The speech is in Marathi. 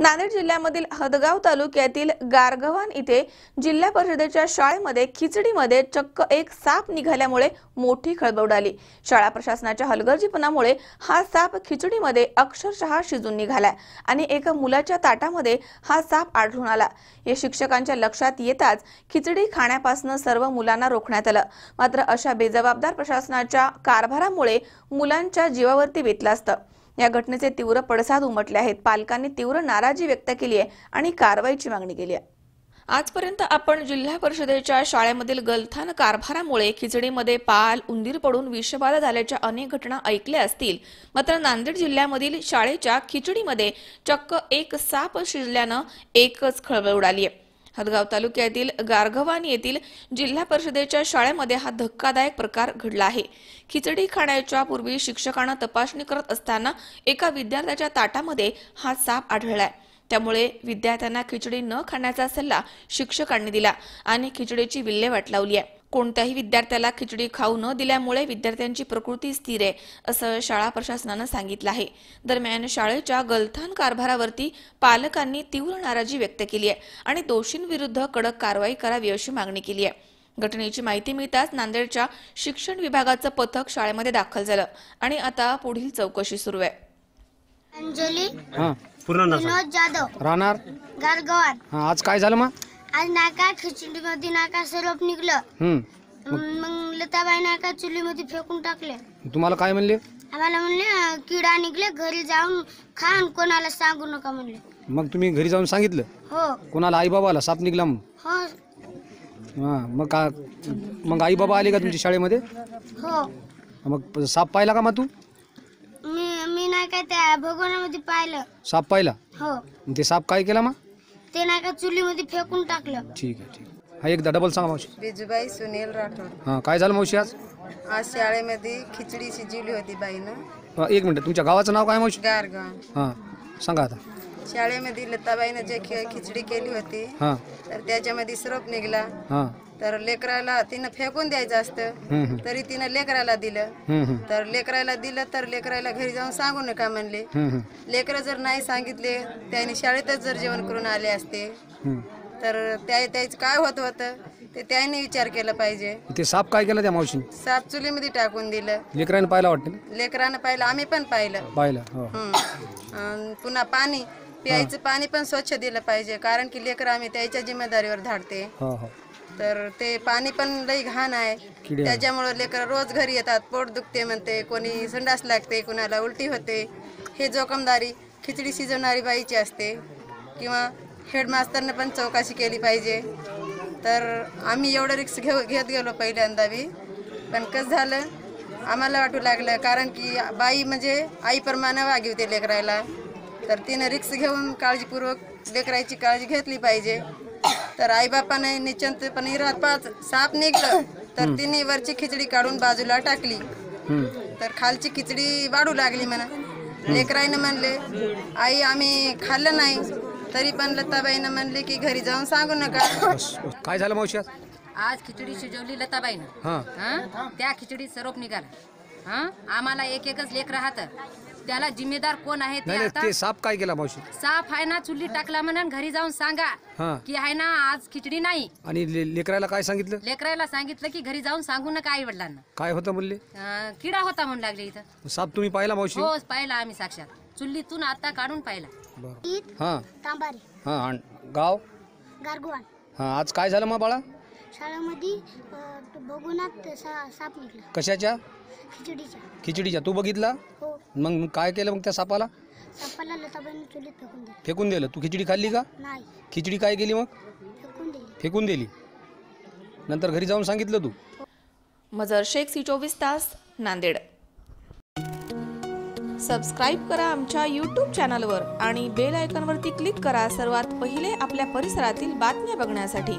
नांदेड जिल्ह्यामधील हदगाव तालुक्यातील गारगव्हाण इथे जिल्हा परिषदेच्या शाळेमध्ये खिचडीमध्ये चक्क एक साप निघाल्यामुळे मोठी खळबळ उडाली. शाळा प्रशासनाच्या हलगर्जीपणामुळे हा साप खिचडीमध्ये अक्षरशः शिजून निघाला आणि एका मुलाच्या ताटामध्ये हा साप आढळून आला. या शिक्षकांच्या लक्षात येताच खिचडी खाण्यापासून सर्व मुलांना रोखण्यात आलं. मात्र अशा बेजबाबदार प्रशासनाच्या कारभारामुळे मुलांच्या जीवावरती बेतलं असतं. या घटनेचे तीव्र पडसाद उमटले आहेत. पालकांनी तीव्र नाराजी व्यक्त केली आहे आणि कारवाईची मागणी केली आहे. आजपर्यंत आपण जिल्हा परिषदेच्या शाळेमधील गलथान कारभारामुळे खिचडीमध्ये पाल उंदीर पडून विषबाधा झाल्याच्या अनेक घटना ऐकल्या असतील. मात्र नांदेड जिल्ह्यामधील शाळेच्या खिचडीमध्ये चक्क एक साप शिजल्यानं एकच खळबळ उडाली आहे. हदगाव तालुक्यातील गारगव्हाण येथील जिल्हा परिषदेच्या शाळेमध्ये हा धक्कादायक प्रकार घडला आहे. खिचडी खाण्याच्या पूर्वी शिक्षकांना तपासणी करत असताना एका विद्यार्थ्याच्या ताटामध्ये हा साप आढळलाय. त्यामुळे विद्यार्थ्यांना खिचडी न खाण्याचा सल्ला शिक्षकांनी दिला आणि खिचडीची विल्हेवाट लावली आहे. कोणत्याही विद्यार्थ्याला खिचडी खाऊ न दिल्यामुळे विद्यार्थ्यांची प्रकृती स्थिर आहे असं शाळा प्रशासनानं सांगितलं आहे. दरम्यान शाळेच्या गलथान कारभारावरती पालकांनी तीव्र नाराजी व्यक्त केली आहे आणि दोषींविरुद्ध कडक कारवाई करावी अशी मागणी केली आहे. घटनेची माहिती मिळताच नांदेडच्या शिक्षण विभागाचं पथक शाळेमध्ये दाखल झालं आणि आता पुढील चौकशी सुरू आहे. अंजली हां. पूर्ण. विनोद जाधव राहणार? गारगवान हां आज काय झालं मग? आज नाका खिचडीमध्ये नाका सरोप निघलं. मग लताबाई नाका चुलीमध्ये फेकून टाकले. तुम्हाला काय म्हणले? आम्हाला म्हणले अं, किडा निघले घरी जाऊन खा आणि कोणाला सांगू नका म्हणले. मग तुम्ही घरी जाऊन सांगितलं? हो. कोणाला? आई बाबाला साप निघला मग? हो. हां मग का मग आई बाबा आले का तुमच्या शाळेमध्ये? हो. मग साप पाहिला का मग तू मी मी नाही काय त्या भगवानामध्ये पाहिलं. साप पाहिला? हो. मग ते साप काय केला मग? ते नाही का चुलीमध्ये फेकून टाकलं. ठीक आहे ठीक आहे. हा एकदा डबल सांगा मावशी. बिजूबाई सुनील राठोड. हां काय झालं मावशी आज? आज शाळेमध्ये खिचडी शिजवली होती बाईनं. हां, एक मिनिट तुमच्या गावाचं नाव काय मावशी? गारगाव. हां सांगा आता. शाळेमध्ये लताबाईनं जे खि- खिचडी केली होती हां. तर त्याच्यामध्ये सरप निघला. हां. तर लेकराला तिनं फेकून द्यायचं असतं. तरी तिनं लेकराला दिलं. तर लेकराला दिलं तर लेकराला घरी जाऊन सांगू नका म्हणले. हं. लेकरं जर नाही सांगितले त्याने शाळेतच जर जेवण करून आले असते. तर त्या त्याचं काय होत होतं ते त्याने विचार केला पाहिजे. ते साप काय केला त्या मावशीने? साप चुलीमध्ये टाकून दिलं. लेकराने पाहिला वाटतं ना? लेकरानं पाहिलं आम्ही पण पाहिलं. पाहिलं हो. अन् पुन्हा पाणी. प्यायचं पाणी पण स्वच्छ दिलं पाहिजे कारण की लेकर आम्ही त्याच्या जिम्मेदारीवर धाडते. हो हो. तर ते पाणी पण लई घाण आहे. त्याच्यामुळं लेकर रोज घरी येतात पोट दुखते म्हणते कोणी संडास लागते कुणाला उलटी होते. हे जोखमदारी खिचडी शिजवणारी बाईची असते किंवा हेडमास्तरनं पण चौकशी केली पाहिजे. तर आम्ही एवढं रिक्स घेऊ घेत गेलो पहिल्यांदा बी. पण कसं झालं आम्हाला वाटू लागलं कारण की बाई म्हणजे आईप्रमाणे वागवते लेकरायला. तर तिनं रिक्स घेऊन काळजीपूर्वक लेकरायची काळजी घेतली पाहिजे. तर आईबापाने निश्चिंतपणे राहत पाच साप निघलं तर तिने वरची खिचडी काढून बाजूला टाकली. तर खालची खिचडी वाढू लागली म्हणा. लेकराईनं म्हणले आई आम्ही खाल्लं नाही. तरी पण लताबाईनं म्हणले की घरी जाऊन सांगू नका. काय झालं मावशी आज? आज खिचडी शिजवली लताबाईनं. हां. हं? त्या खिचडीत सरोप निघाला. हं? आम्हाला एक एकच लेख राहत. त्याला जिम्मेदार कोण आहे ते नाही नाही आता? ते साप काय केला मावशी? साफ आहे ना चुली टाकला म्हणून घरी जाऊन सांगा हां. की आहे ना आज खिचडी नाही. आणि ले- लेकराला काय सांगितलं? लेकरायला सांगितलं की घरी जाऊन सांगू नका आई वडिलांना काय होतं म्हणले? किडा होता म्हणून लागले इथं. साप तुम्ही पाहिला मावशी? हो पाहिला आम्ही साक्षात. चुलीतून आता काढून पाहिला. बरं. हां. तांबारी. हां आणि गाव? गारगवान. हां आज काय झालं मग बाळा? शाळेमध्ये भगवनात सा- साप निघला. कशाच्या? खिचडीच्या. खिचडीच्या. तू बघितला? हो. मग मग काय केलं मग त्या सापाला? सापाला लताबाईने चुलीत फेकून दिली. फेकून दिलं. तू खिचडी खाल्ली का? नाही. खिचडी काय केली मग? फेकून दिली. फेकून दिली. नंतर घरी जाऊन सांगितलं तू. मजर शेख सी चोवीस तास नांदेड. सबस्क्राईब करा आमच्या यूट्यूब चॅनलवर आणि बेल आयकॉनवरती क्लिक करा सर्वात पहिले आपल्या परिसरातील बातम्या बघण्यासाठी.